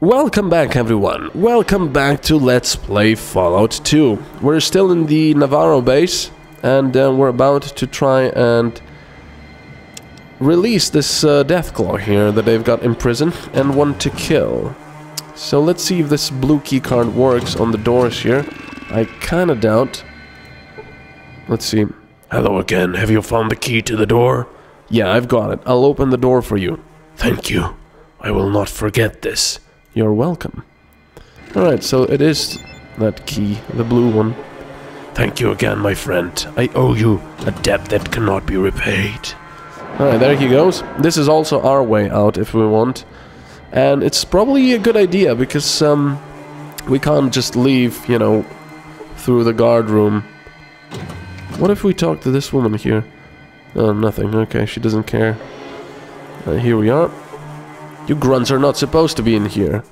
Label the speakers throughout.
Speaker 1: Welcome back everyone, welcome back to Let's Play Fallout 2. We're still in the Navarro base and uh, we're about to try and release this uh, Deathclaw here that they've got in prison and want to kill. So let's see if this blue keycard works on the doors here. I kinda doubt. Let's see. Hello again, have you found the key to the door? Yeah, I've got it. I'll open the door for you. Thank you. I will not forget this. You're welcome. Alright, so it is that key, the blue one. Thank you again, my friend. I owe you a debt that cannot be repaid. Alright, there he goes. This is also our way out if we want. And it's probably a good idea because um, we can't just leave, you know, through the guard room. What if we talk to this woman here? Oh, nothing. Okay, she doesn't care. Uh, here we are. You grunts are not supposed to be in here.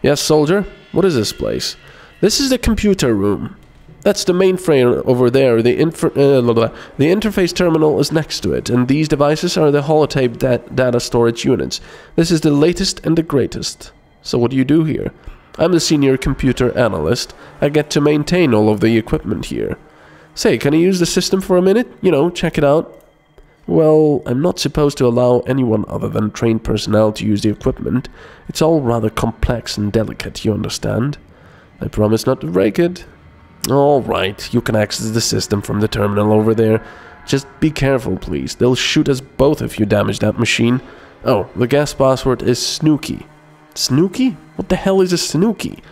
Speaker 1: Yes, soldier? What is this place? This is the computer room. That's the mainframe over there. The, uh, the interface terminal is next to it, and these devices are the holotape dat data storage units. This is the latest and the greatest. So what do you do here? I'm the senior computer analyst. I get to maintain all of the equipment here. Say, can I use the system for a minute? You know, check it out. Well, I'm not supposed to allow anyone other than trained personnel to use the equipment. It's all rather complex and delicate, you understand? I promise not to break it. Alright, you can access the system from the terminal over there. Just be careful, please. They'll shoot us both if you damage that machine. Oh, the guest password is Snooky. Snooky? What the hell is a Snooky?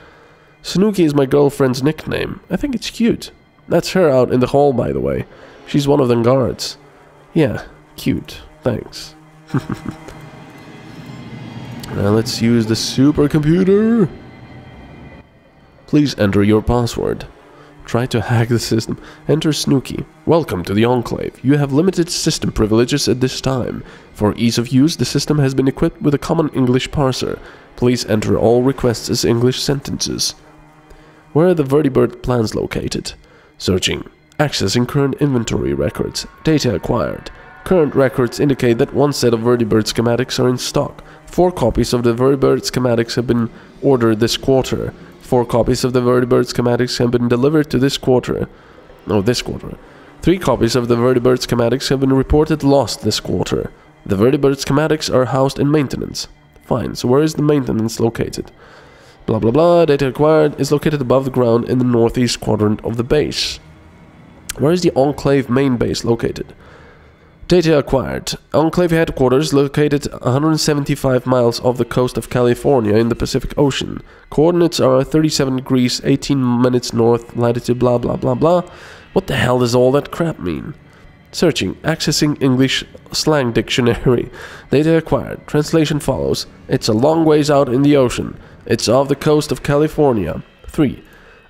Speaker 1: Snooky is my girlfriend's nickname. I think it's cute. That's her out in the hall, by the way. She's one of the guards. Yeah, cute. Thanks. now let's use the supercomputer. Please enter your password. Try to hack the system. Enter Snooky. Welcome to the Enclave. You have limited system privileges at this time. For ease of use, the system has been equipped with a common English parser. Please enter all requests as English sentences. Where are the vertibird plans located? Searching. Accessing current inventory records. Data acquired. Current records indicate that one set of vertibird schematics are in stock. Four copies of the vertibird schematics have been ordered this quarter. Four copies of the vertibird schematics have been delivered to this quarter. No, this quarter. Three copies of the vertibird schematics have been reported lost this quarter. The vertibird schematics are housed in maintenance. Fine, so where is the maintenance located? Blah blah blah, data acquired is located above the ground in the northeast quadrant of the base. Where is the Enclave main base located? Data acquired. Enclave headquarters located 175 miles off the coast of California in the Pacific Ocean. Coordinates are 37 degrees 18 minutes north, latitude blah blah blah blah. What the hell does all that crap mean? Searching. Accessing English slang dictionary. Data acquired. Translation follows. It's a long ways out in the ocean. It's off the coast of California. 3.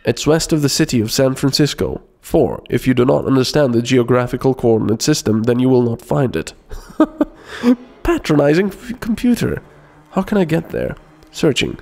Speaker 1: It's west of the city of San Francisco. 4. If you do not understand the geographical coordinate system, then you will not find it. Patronizing computer. How can I get there? Searching.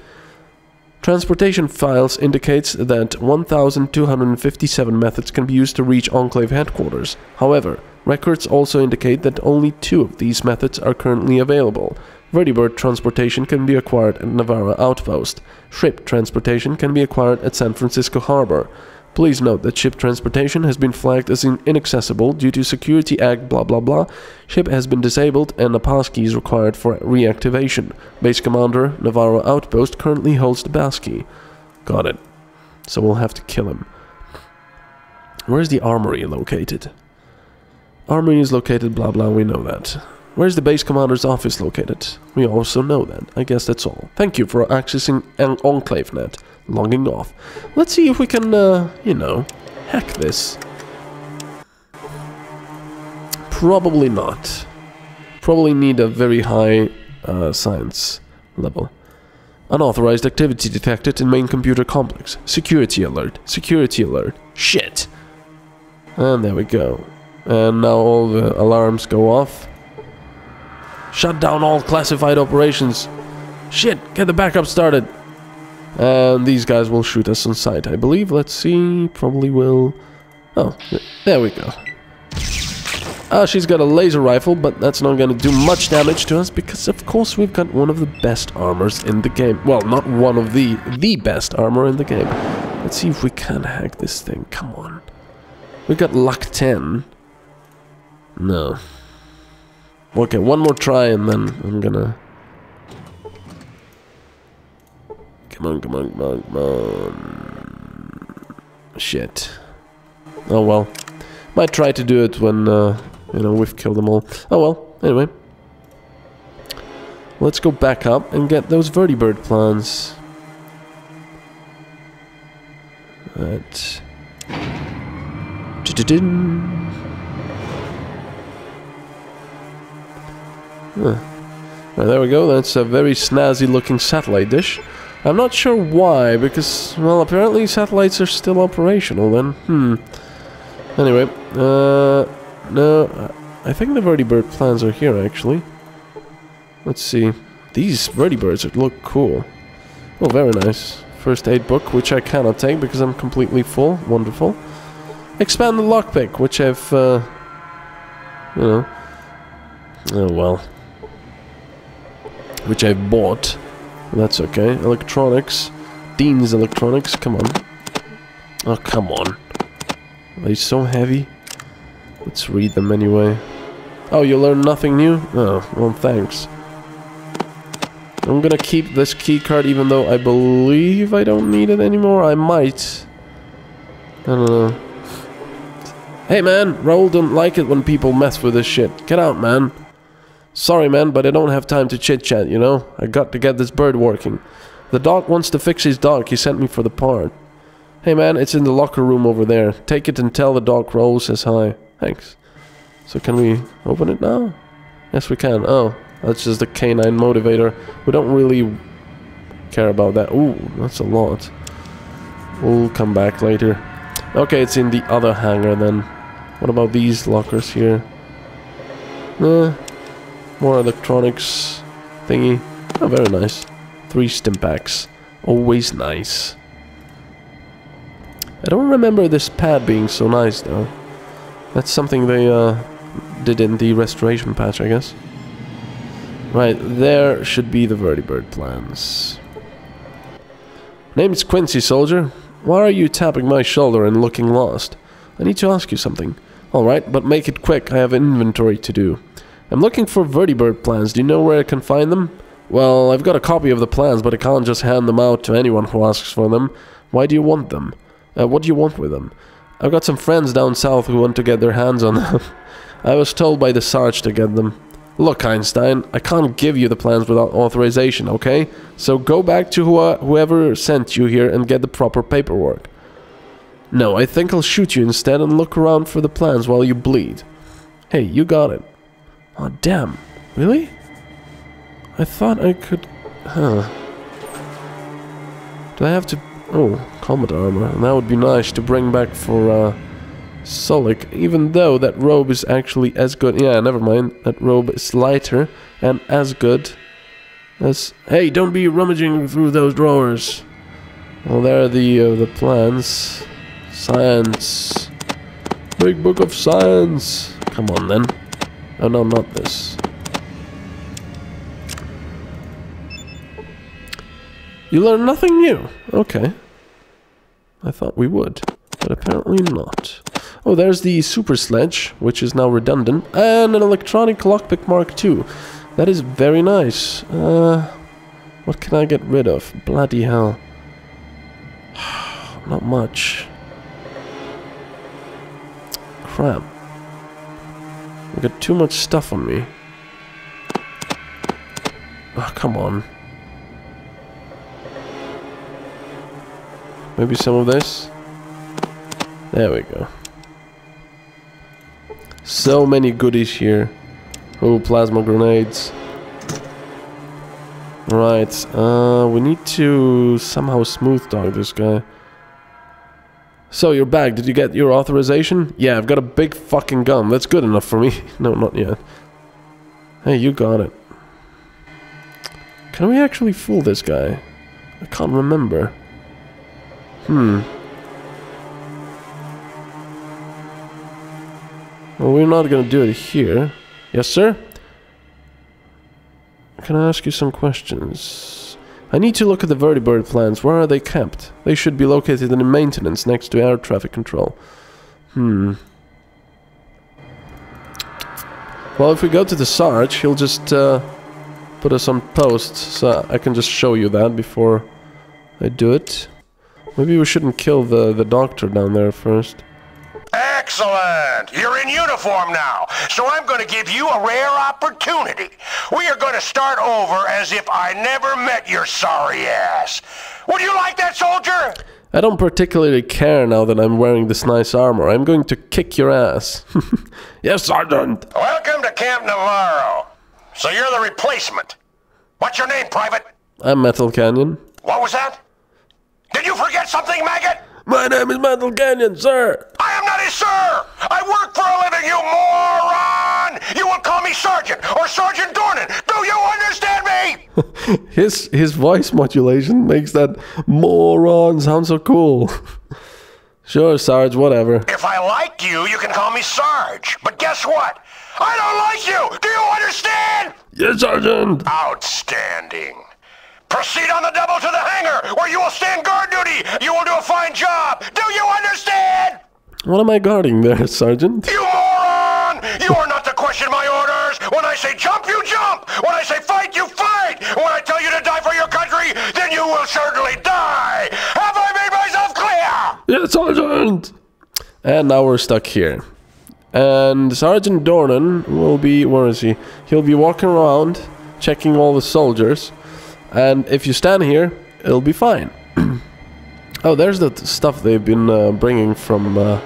Speaker 1: Transportation files indicates that 1,257 methods can be used to reach Enclave headquarters. However, records also indicate that only two of these methods are currently available. Vertibird transportation can be acquired at Navarro Outpost. Ship transportation can be acquired at San Francisco Harbor. Please note that ship transportation has been flagged as inaccessible due to Security Act blah blah blah. Ship has been disabled and a passkey is required for reactivation. Base Commander Navarro Outpost currently holds the passkey. Got it. So we'll have to kill him. Where is the armory located? Armory is located blah blah, we know that. Where's the base commander's office located? We also know that. I guess that's all. Thank you for accessing an enclave net. Logging off. Let's see if we can, uh, you know, hack this. Probably not. Probably need a very high uh, science level. Unauthorized activity detected in main computer complex. Security alert. Security alert. Shit. And there we go. And now all the alarms go off. Shut down all classified operations. Shit, get the backup started. And these guys will shoot us on sight, I believe. Let's see. Probably will. Oh, there we go. Ah, she's got a laser rifle, but that's not gonna do much damage to us because, of course, we've got one of the best armors in the game. Well, not one of the, the best armor in the game. Let's see if we can hack this thing. Come on. We got luck 10. No. Okay, one more try and then I'm gonna... Come on, come on, come on, come on. Shit. Oh well. Might try to do it when, uh, you know, we've killed them all. Oh well, anyway. Let's go back up and get those vertibird plans. Right. Huh. Right, there we go, that's a very snazzy looking satellite dish. I'm not sure why, because, well, apparently satellites are still operational then. Hmm. Anyway, uh, no, I think the vertibird plans are here, actually. Let's see. These vertibirds look cool. Oh, very nice. First aid book, which I cannot take because I'm completely full. Wonderful. Expand the lockpick, which I've, uh, you know. Oh, well. Which I've bought. That's okay. Electronics. Dean's Electronics, come on. Oh, come on. Are so heavy? Let's read them anyway. Oh, you learn nothing new? Oh, well, thanks. I'm gonna keep this keycard even though I believe I don't need it anymore. I might. I don't know. Hey man, Raul don't like it when people mess with this shit. Get out, man. Sorry, man, but I don't have time to chit-chat, you know? I got to get this bird working. The doc wants to fix his dog. He sent me for the part. Hey, man, it's in the locker room over there. Take it and tell the dog Raul says hi. Thanks. So can we open it now? Yes, we can. Oh, that's just the canine motivator. We don't really care about that. Ooh, that's a lot. We'll come back later. Okay, it's in the other hangar then. What about these lockers here? Uh, more electronics thingy. Oh, very nice. Three stimpaks. Always nice. I don't remember this pad being so nice though. That's something they uh, did in the restoration patch, I guess. Right, there should be the vertibird plans. Name's Quincy, soldier. Why are you tapping my shoulder and looking lost? I need to ask you something. Alright, but make it quick, I have inventory to do. I'm looking for vertibird plans, do you know where I can find them? Well, I've got a copy of the plans, but I can't just hand them out to anyone who asks for them. Why do you want them? Uh, what do you want with them? I've got some friends down south who want to get their hands on them. I was told by the Sarge to get them. Look, Einstein, I can't give you the plans without authorization, okay? So go back to wh whoever sent you here and get the proper paperwork. No, I think I'll shoot you instead and look around for the plans while you bleed. Hey, you got it. Oh, damn. Really? I thought I could... Huh. Do I have to... Oh, combat armor. That would be nice to bring back for, uh... Sulik, even though that robe is actually as good. Yeah, never mind. That robe is lighter and as good as. Hey, don't be rummaging through those drawers. Well, there are the uh, the plans. Science. Big book of science. Come on then. Oh no, not this. You learn nothing new. Okay. I thought we would, but apparently not. Oh, there's the Super Sledge, which is now redundant, and an electronic lockpick Mark II. That is very nice. Uh, what can I get rid of? Bloody hell. Not much. Crap. I got too much stuff on me. Oh, come on. Maybe some of this? There we go. So many goodies here. Oh, plasma grenades. Right, uh, we need to somehow smooth dog this guy. So, you're back. Did you get your authorization? Yeah, I've got a big fucking gun. That's good enough for me. no, not yet. Hey, you got it. Can we actually fool this guy? I can't remember. Hmm. Well, we're not gonna do it here. Yes, sir? Can I ask you some questions? I need to look at the vertibird plans. Where are they kept? They should be located in maintenance next to air traffic control. Hmm. Well, if we go to the Sarge, he'll just uh, put us on post, so I can just show you that before I do it. Maybe we shouldn't kill the, the doctor down there first.
Speaker 2: Excellent! You're in uniform now, so I'm going to give you a rare opportunity. We are going to start over as if I never met your sorry ass. Would you like that, soldier?
Speaker 1: I don't particularly care now that I'm wearing this nice armor. I'm going to kick your ass. yes, Sergeant!
Speaker 2: Welcome to Camp Navarro. So you're the replacement. What's your name, Private?
Speaker 1: I'm Metal Canyon.
Speaker 2: What was that? Did you forget something, maggot?
Speaker 1: My name is Metal Canyon, sir!
Speaker 2: I am not a sir! I work for a living, you moron! You will call me Sergeant or Sergeant Dornan. Do you understand me?
Speaker 1: his his voice modulation makes that moron sound so cool. sure, Sarge, whatever.
Speaker 2: If I like you, you can call me Sarge. But guess what? I don't like you! Do you understand?
Speaker 1: Yes, Sergeant!
Speaker 2: Outstanding. Proceed on the double to the hangar, where you will stand guard duty. You will do a fine job. Do you understand?
Speaker 1: What am I guarding there, Sergeant?
Speaker 2: You moron! You are not to question my orders. When I say jump, you jump. When I say fight, you fight. When I tell you to die for your country, then you will certainly die. Have I made myself clear?
Speaker 1: Yes, Sergeant! And now we're stuck here. And Sergeant Dornan will be, where is he? He'll be walking around, checking all the soldiers. And if you stand here, it'll be fine. oh, there's the stuff they've been uh, bringing from uh,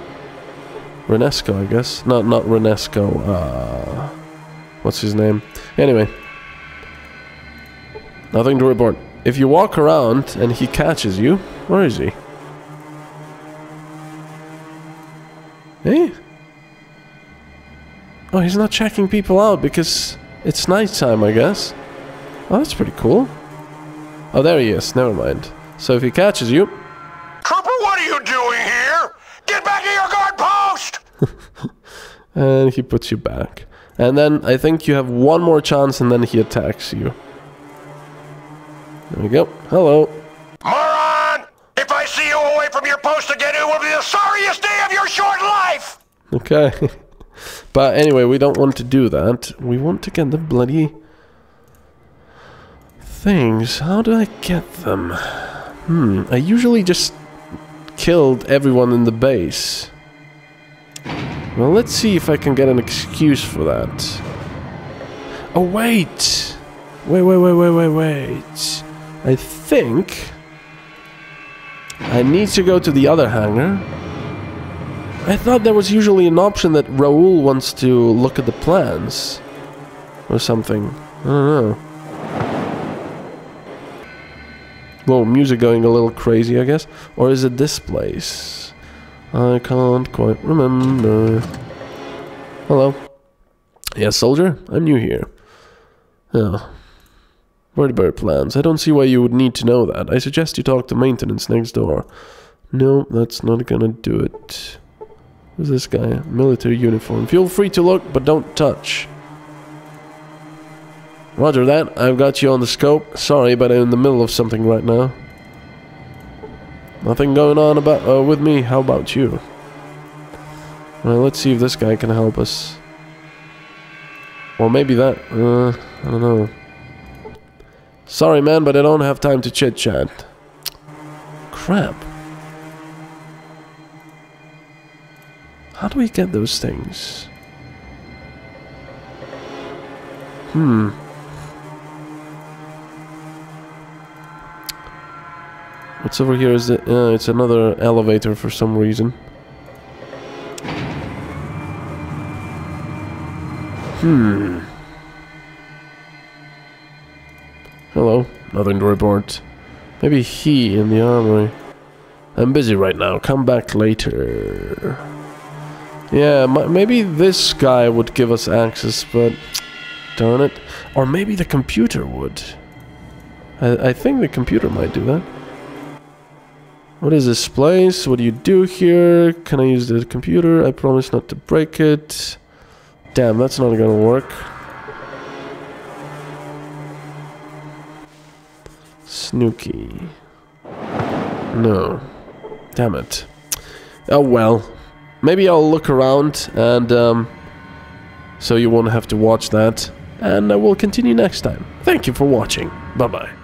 Speaker 1: Renesco, I guess. Not not Renesco. Uh, what's his name? Anyway, nothing to report. If you walk around and he catches you, where is he? Hey? Oh, he's not checking people out because it's nighttime, I guess. Oh, that's pretty cool. Oh, there he is. Never mind. So if he catches you...
Speaker 2: Trooper, what are you doing here? Get back to your guard post!
Speaker 1: and he puts you back. And then I think you have one more chance and then he attacks you. There we go. Hello.
Speaker 2: Moron! If I see you away from your post again, it will be the sorriest day of your short life!
Speaker 1: Okay. but anyway, we don't want to do that. We want to get the bloody things. How do I get them? Hmm, I usually just killed everyone in the base. Well, let's see if I can get an excuse for that. Oh, wait! Wait, wait, wait, wait, wait, wait. I think... I need to go to the other hangar. I thought there was usually an option that Raul wants to look at the plans. Or something. I don't know. Whoa, music going a little crazy, I guess. Or is it this place? I can't quite remember. Hello. Yes, soldier? I'm new here. Oh. Vertibird plans. I don't see why you would need to know that. I suggest you talk to maintenance next door. No, that's not gonna do it. Who's this guy? Military uniform. Feel free to look, but don't touch. Roger that. I've got you on the scope. Sorry, but I'm in the middle of something right now. Nothing going on about uh, with me. How about you? Well, let's see if this guy can help us. Or maybe that. Uh, I don't know. Sorry, man, but I don't have time to chit-chat. Crap. How do we get those things? Hmm. What's over here is it? Uh, it's another elevator for some reason. Hmm. Hello. Nothing to report. Maybe he in the armory. I'm busy right now. Come back later. Yeah, maybe this guy would give us access, but darn it. Or maybe the computer would. I, I think the computer might do that. What is this place? What do you do here? Can I use the computer? I promise not to break it. Damn, that's not gonna work. Snooky. No. Damn it. Oh well. Maybe I'll look around and um, so you won't have to watch that. And I will continue next time. Thank you for watching. Bye bye.